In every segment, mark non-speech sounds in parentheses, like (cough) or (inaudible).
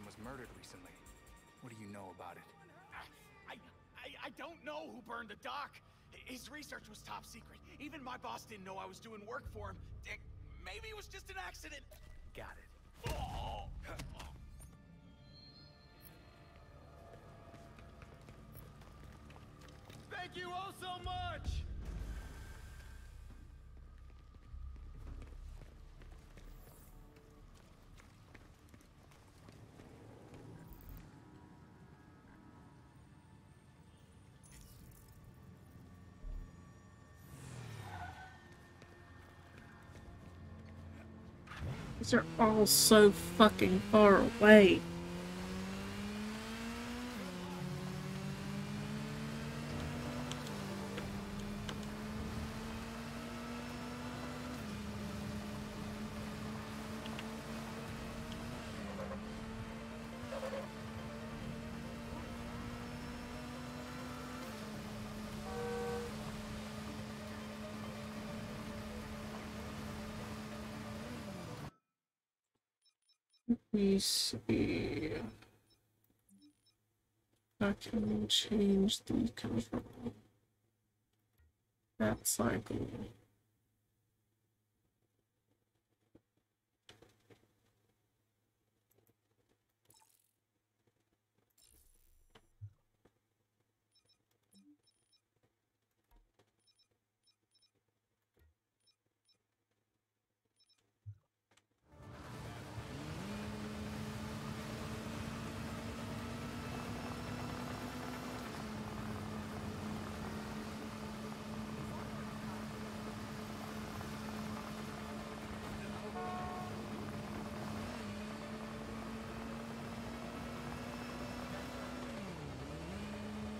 Was murdered recently. What do you know about it? I, I, I don't know who burned the dock. His research was top secret. Even my boss didn't know I was doing work for him. Dick, maybe it was just an accident. Got it. Oh. Thank you all so much! These are all so fucking far away. Me see. I can change the control. That cycle.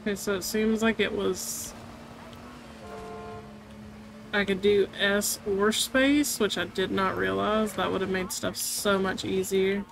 Okay, so it seems like it was... I could do S or space, which I did not realize. That would have made stuff so much easier.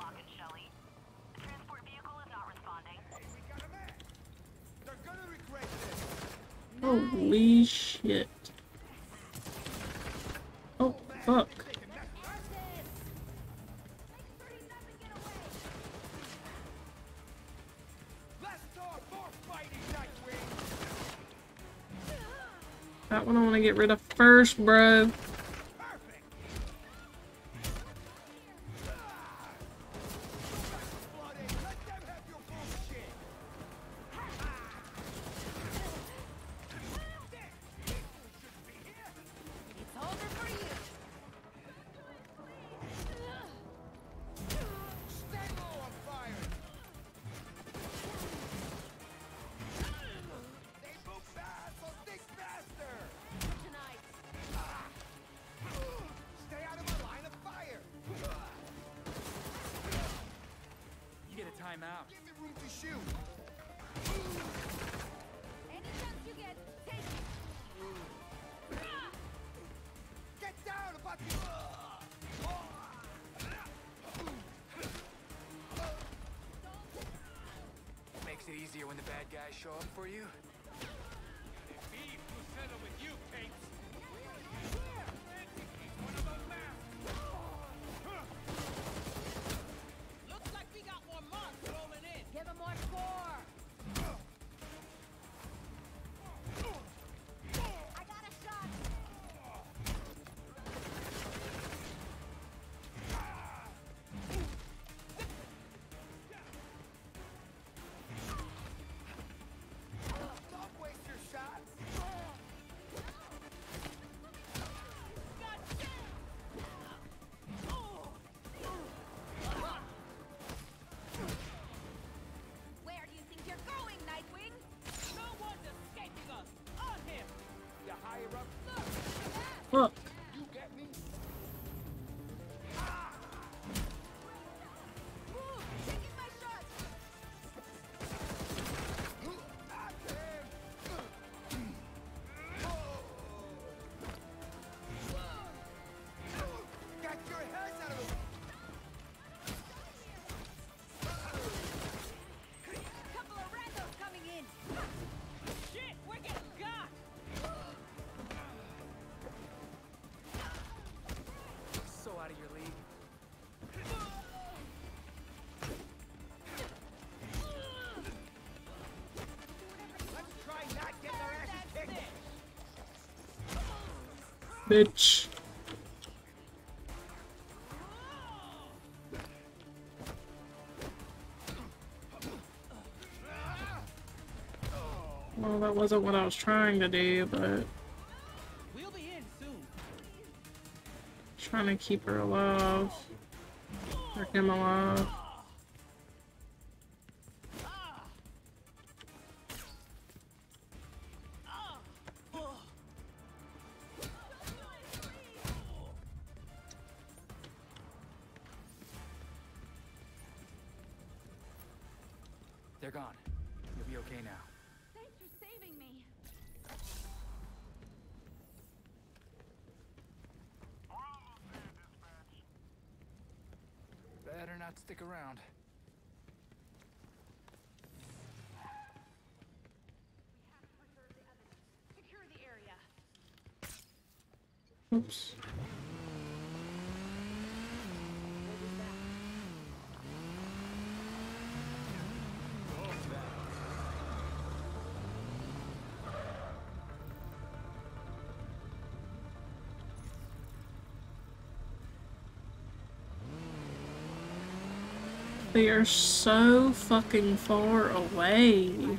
That one I want to get rid of first, bro. The show up for you. Bitch. Well, that wasn't what I was trying to do, but We'll be in soon. trying to keep her alive. Or him alive. Oops. They are so fucking far away.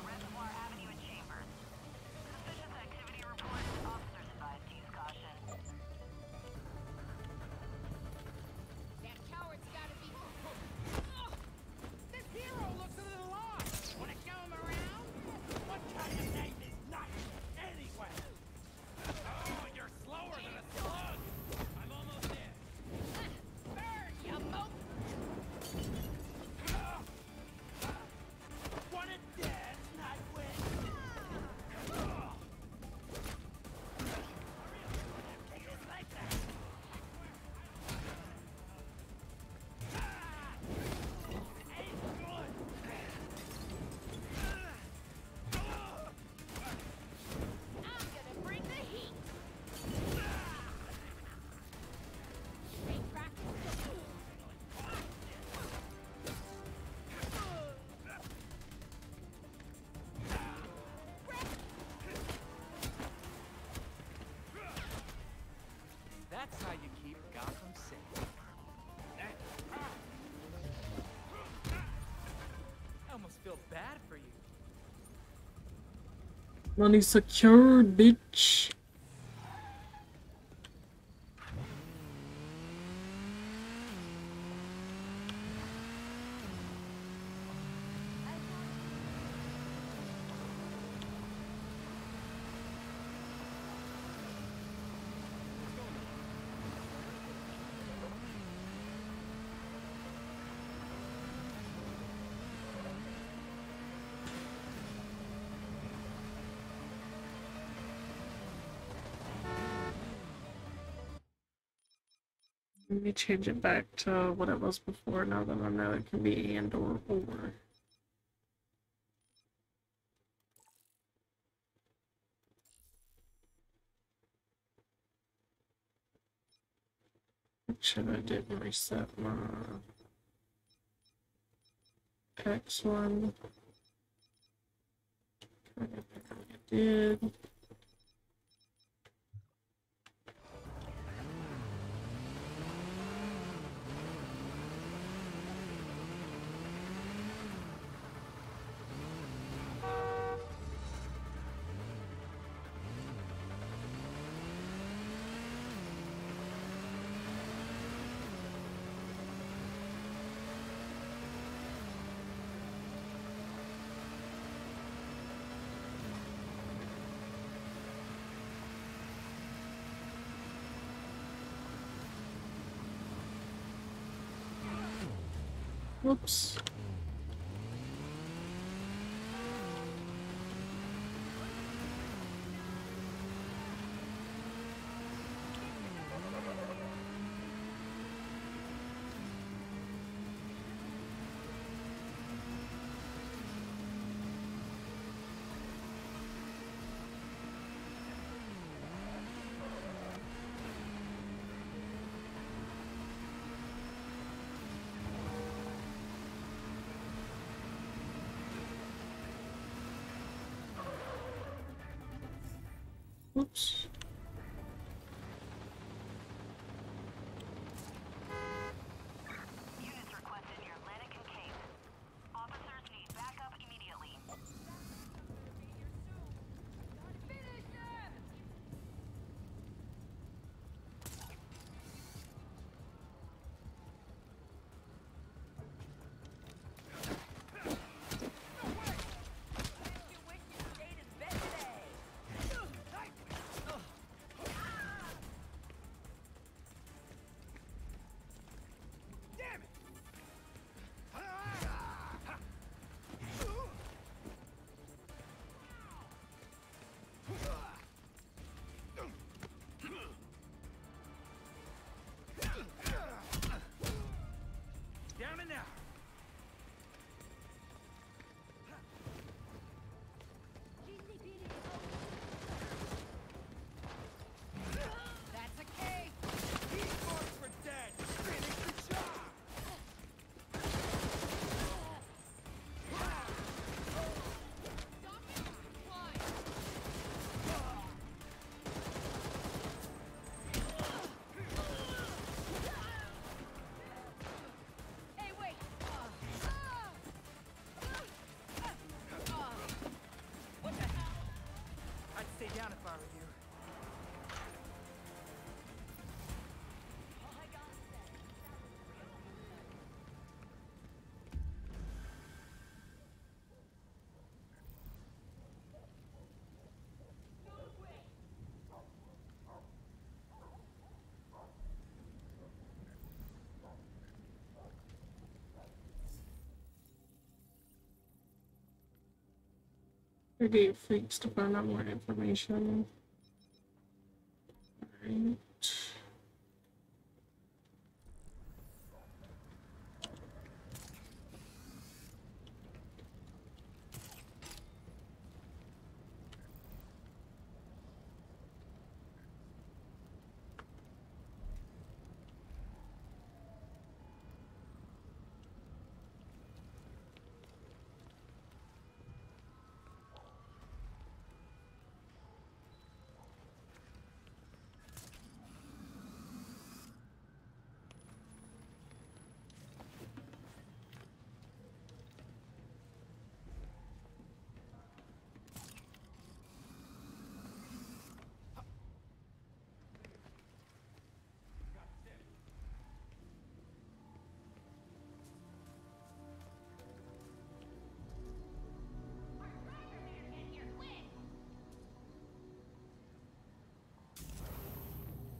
That's how you keep Gotham safe. I almost feel bad for you. Money secured, bitch. Let me change it back to what it was before now that I know it can be and or or. Make sure I didn't reset my X one. I did. Ups. Whoops. Maybe freaks to find out more information.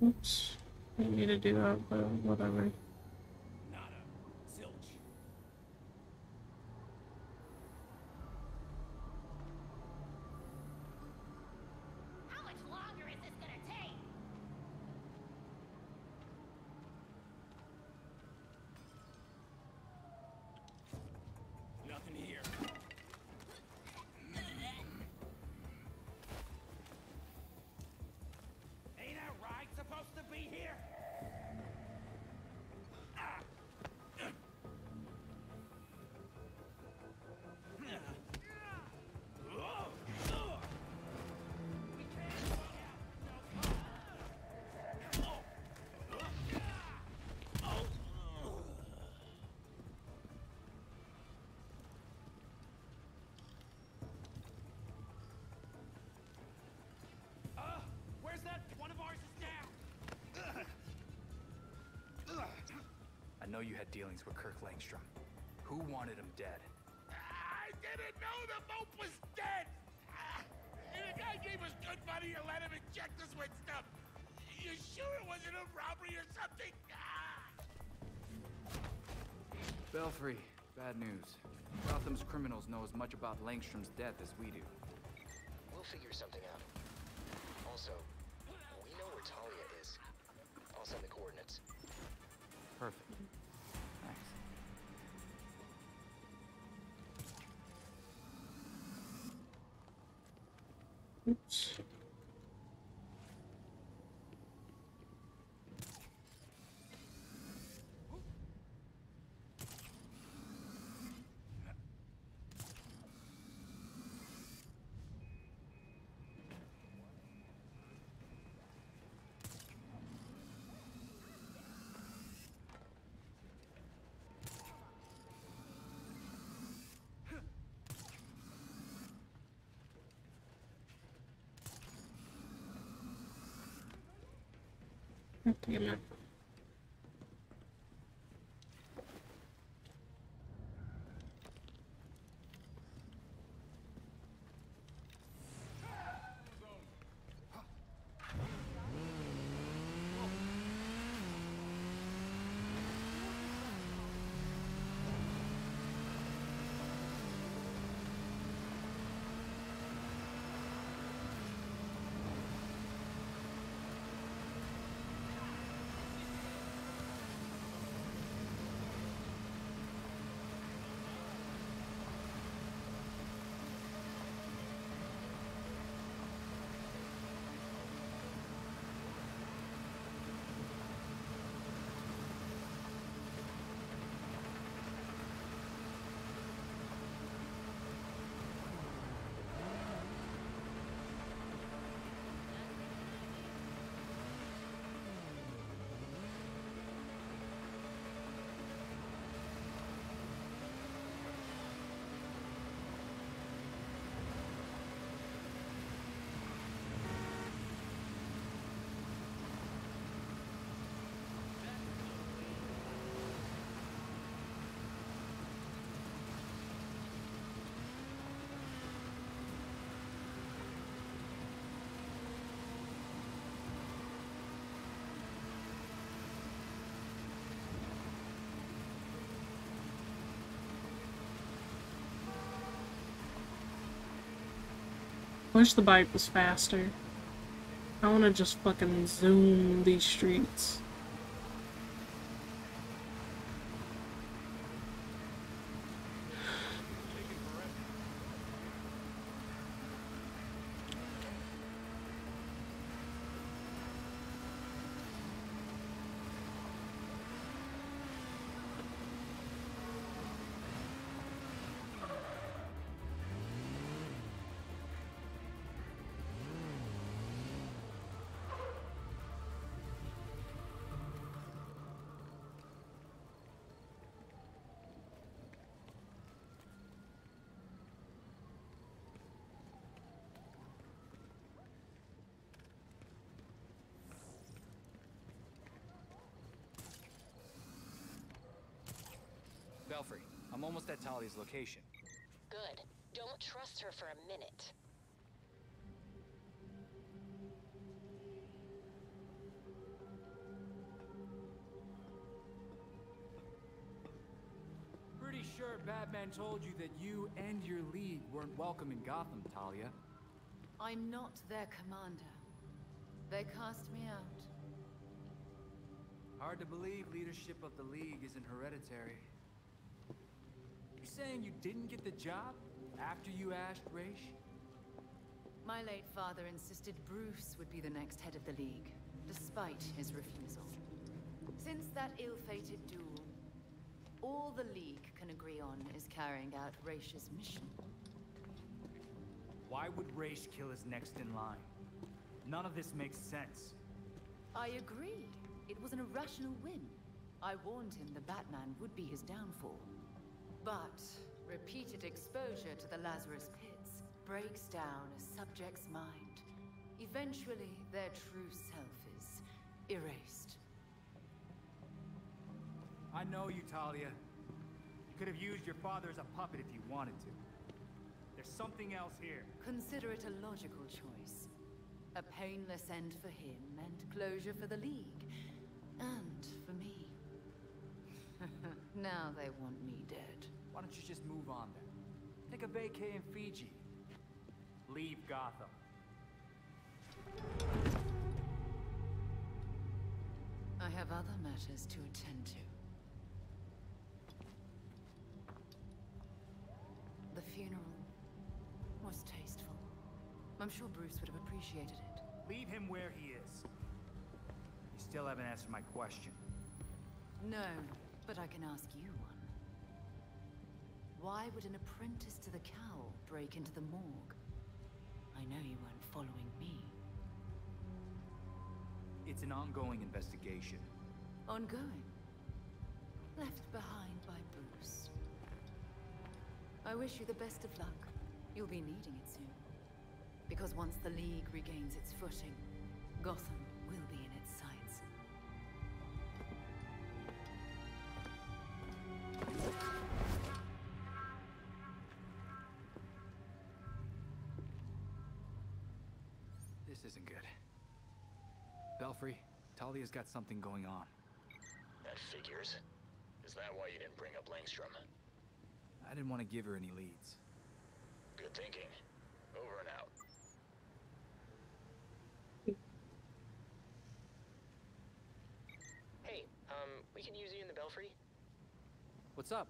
Oops. Didn't need to do that, but whatever. Know you had dealings with Kirk Langstrom. Who wanted him dead? I didn't know the boat was dead. Ah, And the guy gave us good money and let him inject us with stuff. You sure it wasn't a robbery or something? Ah! Belfry, bad news. Gotham's criminals know as much about Langstrom's death as we do. We'll figure something out. Also, we know where Talia is. I'll send the coordinates. Perfect. Oops. Damn it. Wish the bike was faster. I want to just fucking zoom these streets. Belfry, I'm almost at Talia's location. Good. Don't trust her for a minute. Pretty sure Batman told you that you and your league weren't welcome in Gotham, Talia. I'm not their commander. They cast me out. Hard to believe leadership of the League isn't hereditary. Saying you didn't get the job after you asked Ra's? My late father insisted Bruce would be the next head of the League, despite his refusal. Since that ill-fated duel, all the League can agree on is carrying out Raish's mission. Why would Ra's kill his next in line? None of this makes sense. I agree. It was an irrational whim. I warned him the Batman would be his downfall. But repeated exposure to the Lazarus Pits breaks down a subject's mind. Eventually, their true self is erased. I know you, Talia. You could have used your father as a puppet if you wanted to. There's something else here. Consider it a logical choice. A painless end for him and closure for the League. And for me. Now they want me dead. Why don't you just move on then? Take a vacay in Fiji. Leave Gotham. I have other matters to attend to. The funeral was tasteful. I'm sure Bruce would have appreciated it. Leave him where he is. You still haven't answered my question. No, but I can ask you one. Why would an apprentice to the cowl break into the morgue? I know you weren't following me. It's an ongoing investigation. Ongoing. Left behind by Bruce. I wish you the best of luck. You'll be needing it soon. Because once the League regains its footing, Gotham will be in its sights. This isn't good. Belfry, Talia's got something going on. That figures. Is that why you didn't bring up Langstrom? I didn't want to give her any leads. Good thinking. Over and out. Hey, um, we can use you in the Belfry? What's up?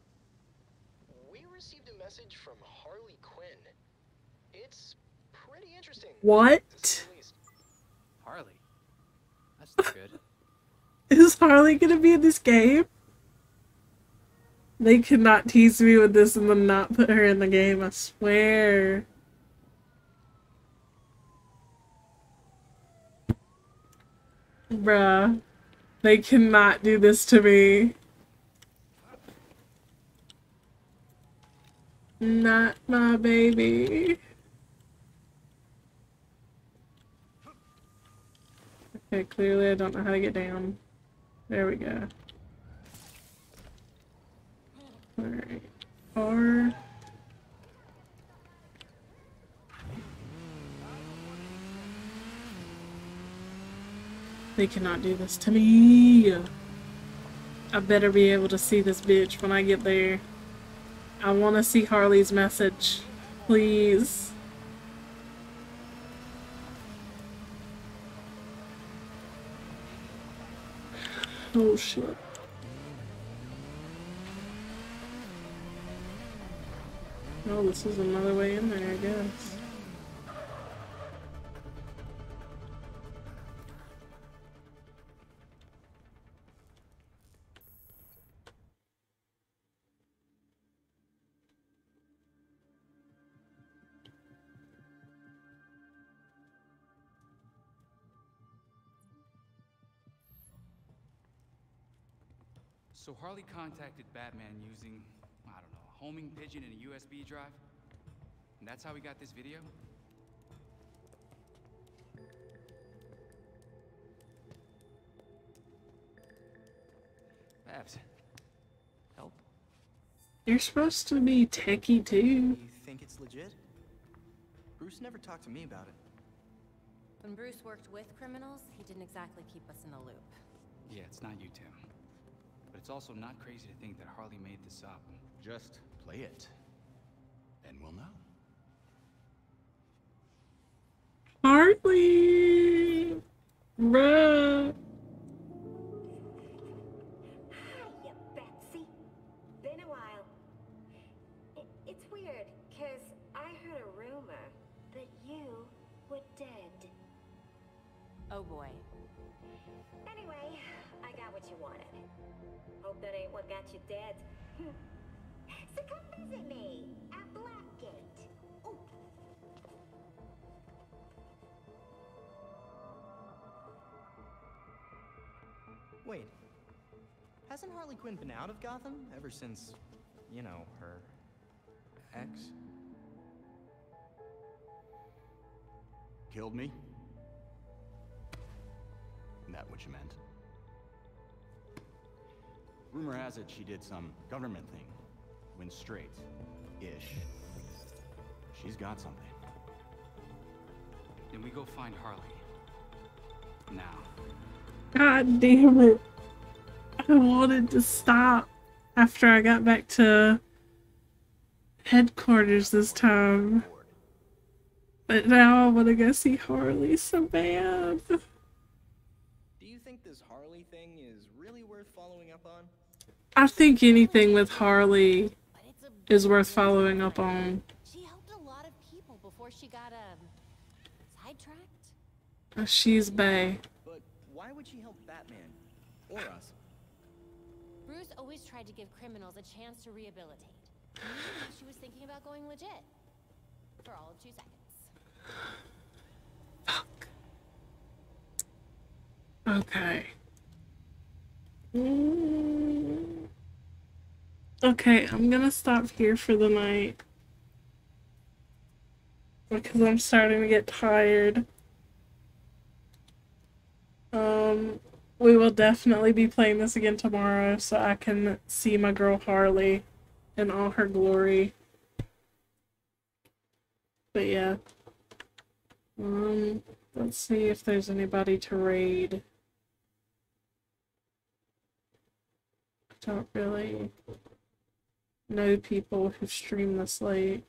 We received a message from Harley Quinn. It's pretty interesting. What? Harley. That's not good. (laughs) Is Harley gonna be in this game? They cannot tease me with this and then not put her in the game, I swear. Bruh. They cannot do this to me. Not my baby. Okay, clearly I don't know how to get down. There we go. Alright. R. They cannot do this to me. I better be able to see this bitch when I get there. I want to see Harley's message. Please. Oh shit. Oh, this is another way in there, I guess. So Harley contacted Batman using, I don't know, a homing pigeon and a USB drive? And that's how we got this video? Babs. Help? You're supposed to be techie too. You think it's legit? Bruce never talked to me about it. When Bruce worked with criminals, he didn't exactly keep us in the loop. Yeah, it's not you, Tim. But it's also not crazy to think that Harley made this up. Just play it, and we'll know. Harley! Bruh. That got you dead. (laughs) so come visit me at Blackgate. Ooh. Wait. Hasn't Harley Quinn been out of Gotham ever since, you know, her ex? Killed me? Isn't that what you meant? Rumor has it she did some government thing. Went straight. Ish. She's got something. Then we go find Harley. Now. God damn it. I wanted to stop after I got back to headquarters this time. But now I want to go see Harley so bad. Do you think this Harley thing is really worth following up on? I think anything with Harley is worth following up on. She helped a lot of people before she got um sidetracked. Uh, She's Bay. But why would she help Batman? Or us? Bruce always tried to give criminals a chance to rehabilitate. Maybe she was thinking about going legit. For all of two seconds. Fuck. Okay. Mm. Okay, I'm gonna stop here for the night. Because I'm starting to get tired. Um, we will definitely be playing this again tomorrow so I can see my girl Harley in all her glory. But yeah. Um, let's see if there's anybody to raid. Don't really know people who stream this late.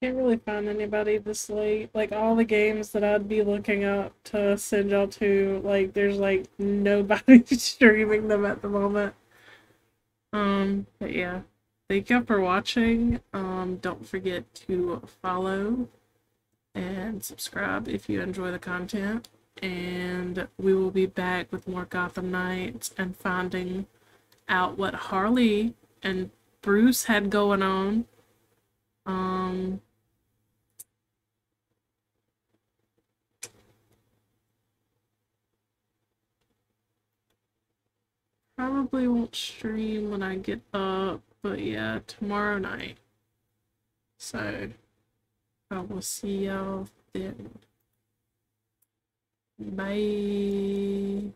Can't really find anybody this late. Like all the games that I'd be looking up to send y'all to, like there's like nobody (laughs) streaming them at the moment. Um, but yeah. Thank you for watching. Um, don't forget to follow and subscribe if you enjoy the content. And we will be back with more Gotham Knights and finding out what Harley and Bruce had going on. Um, probably won't stream when I get up, but yeah, tomorrow night. So I will see y'all then. Bye.